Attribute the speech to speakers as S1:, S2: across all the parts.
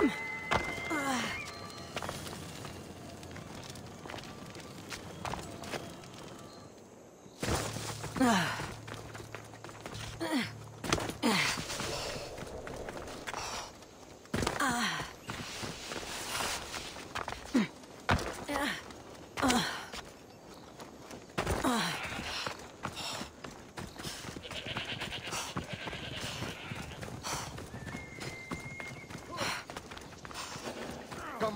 S1: 嗯。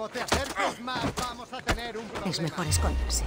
S1: Te acerques más, vamos a tener un problema.
S2: Es mejor esconderse.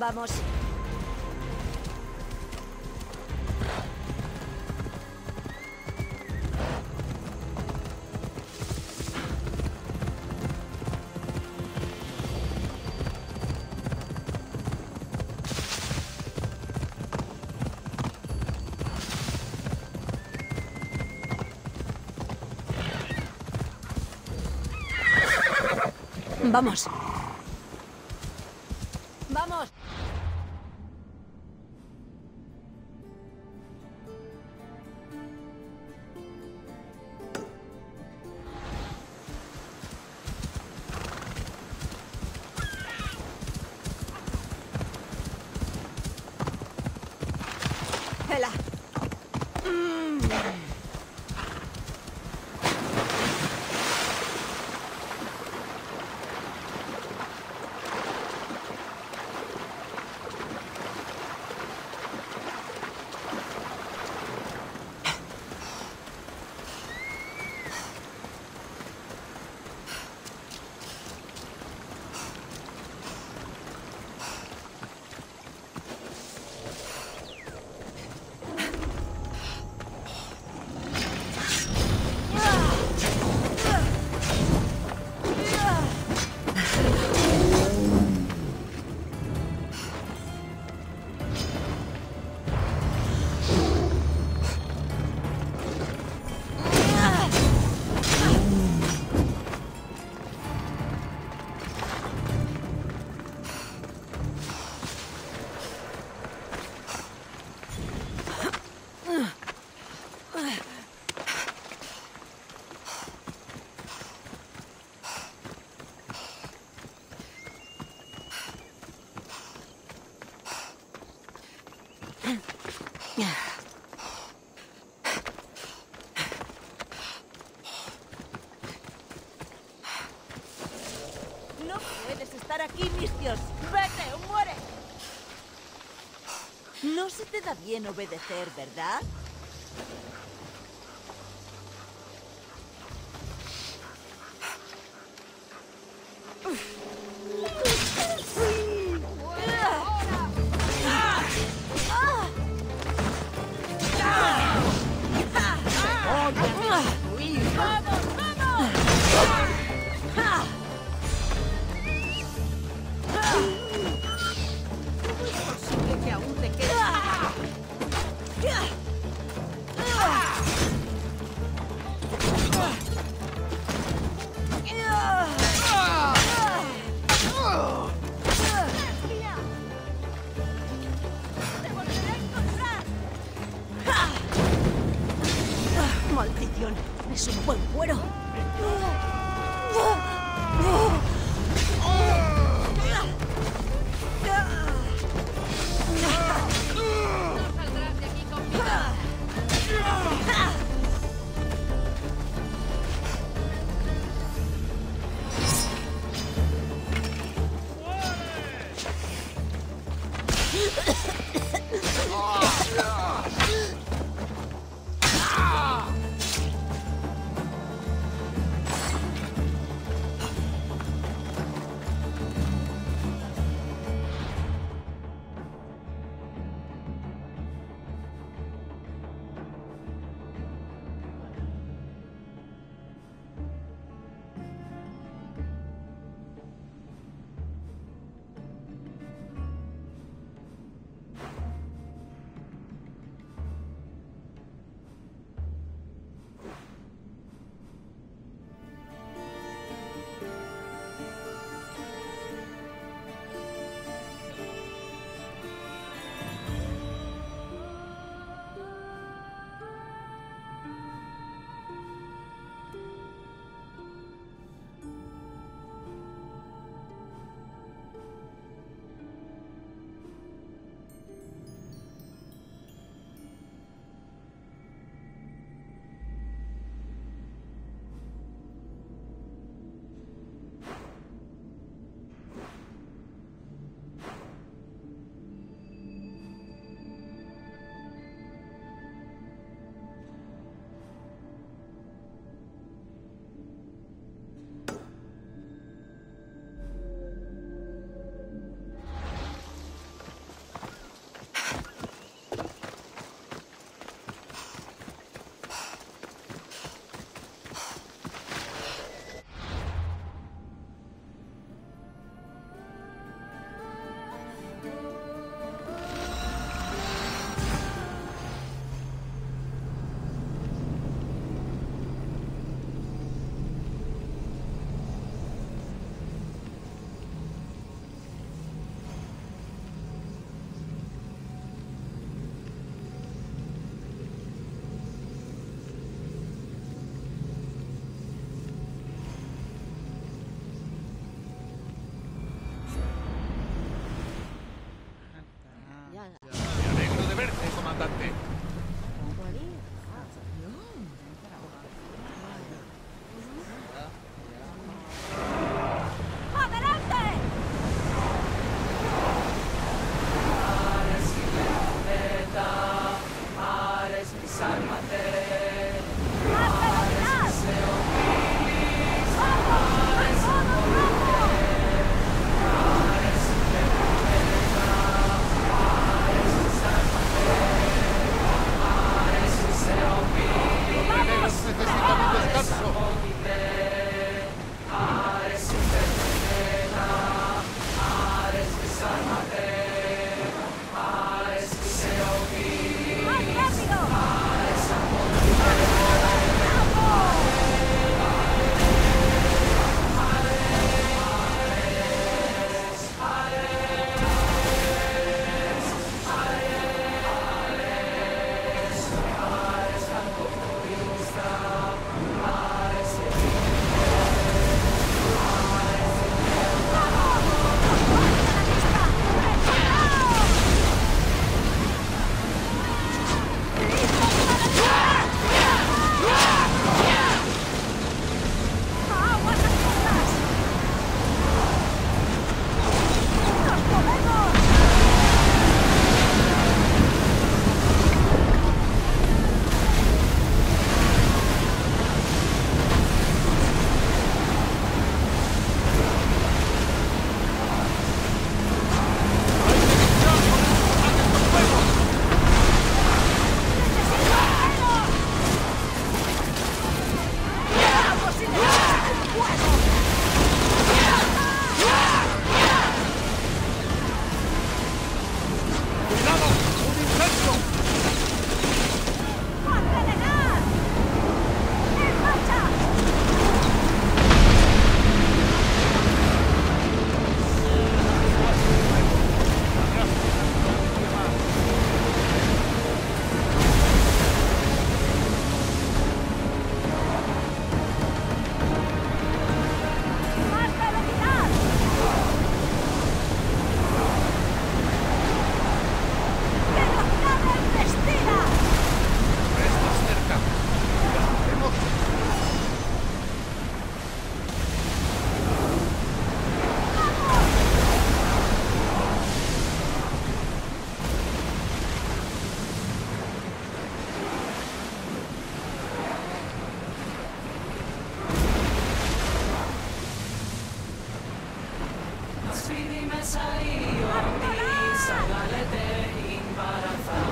S3: Vamos. Vamos. Estar aquí, Mistios. Vete muere. No se te da bien obedecer, ¿verdad? ¡Es un buen cuero!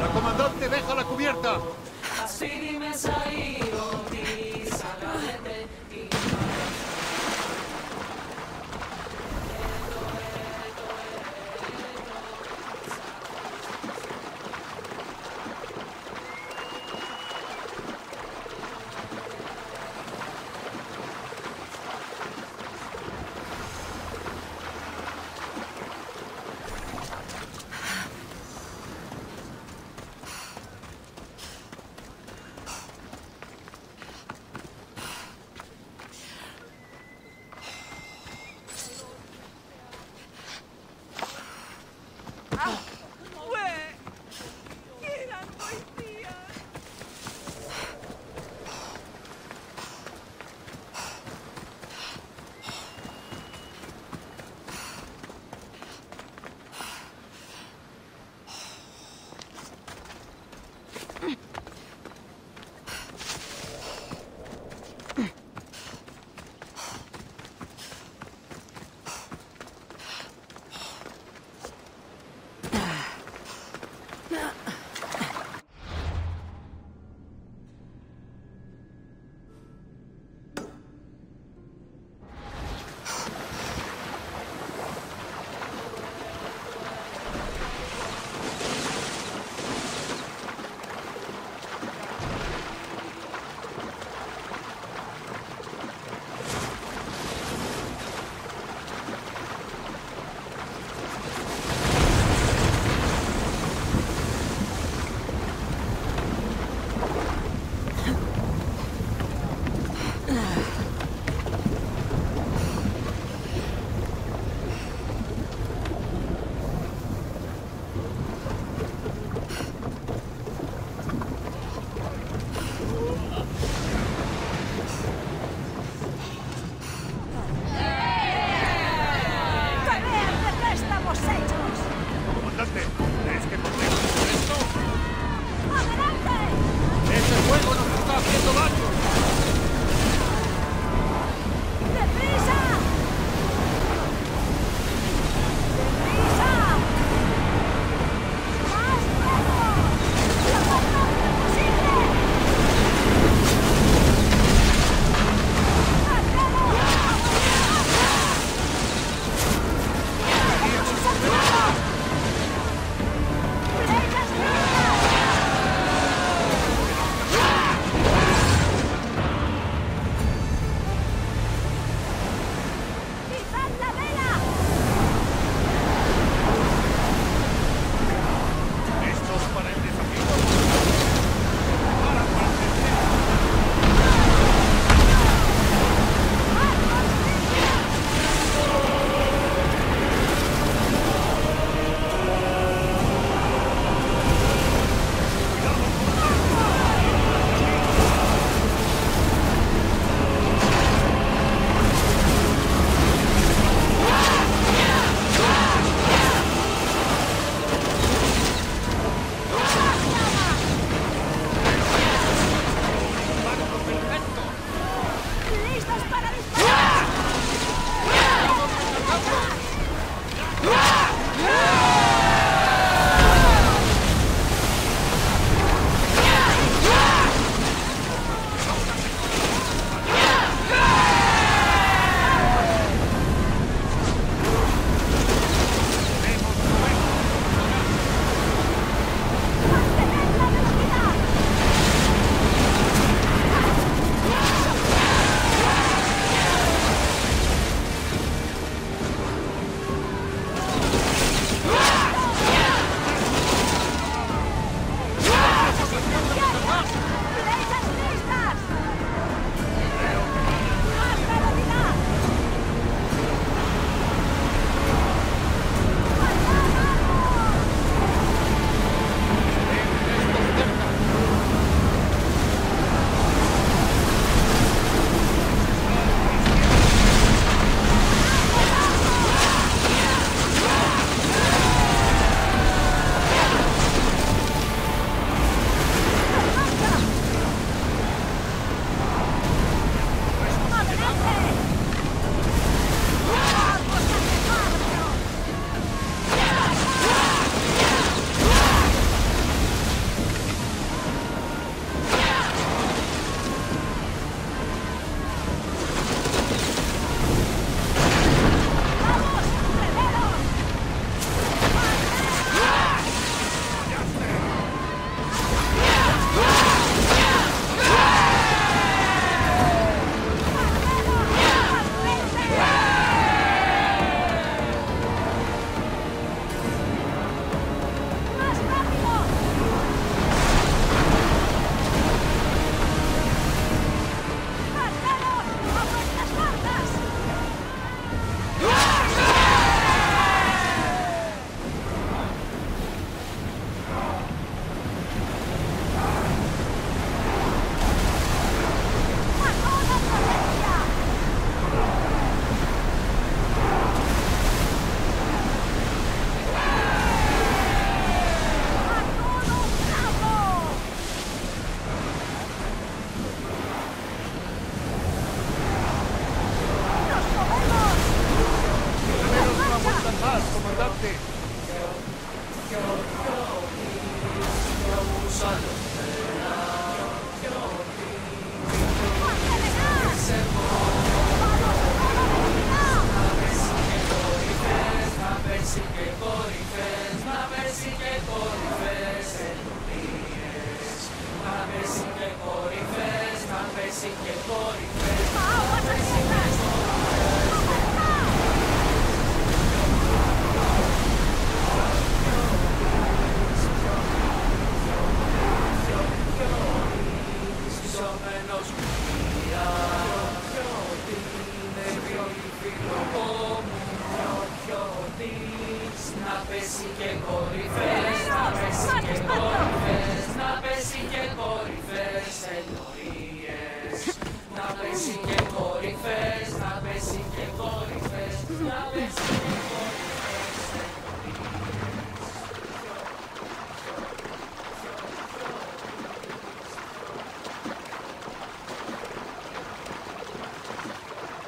S2: ¡La comandante deja la
S1: cubierta!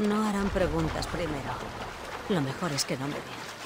S3: No harán preguntas primero. Lo mejor es que no me vean.